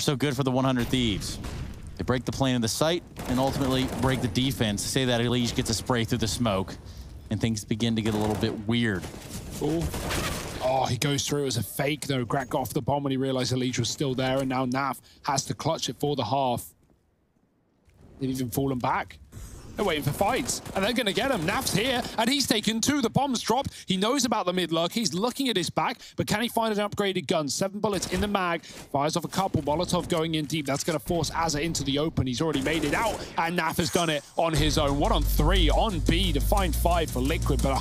so good for the 100 Thieves. They break the plane of the site and ultimately break the defense. Say that Elige gets a spray through the smoke and things begin to get a little bit weird. Ooh. Oh, he goes through as a fake, though. Crack got off the bomb when he realized Elige was still there, and now Naf has to clutch it for the half. They've even fallen back. They're waiting for fights, and they're going to get him. Naf's here, and he's taken two. The bomb's dropped. He knows about the mid-luck. He's looking at his back, but can he find an upgraded gun? Seven bullets in the mag. Fires off a couple. Molotov going in deep. That's going to force Azza into the open. He's already made it out, and Naf has done it on his own. One on three on B to find five for Liquid, but